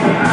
Christ.